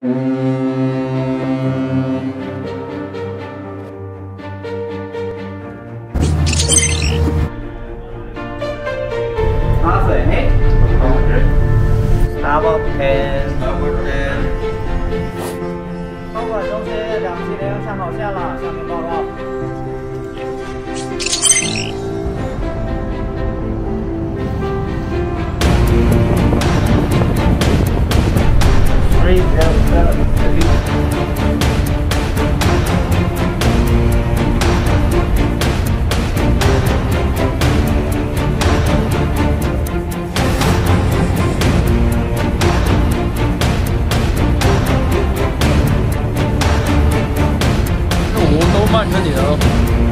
茶水，哎，Double ten。高管中心两期连参考线了，下面报告。看 니, 근 데.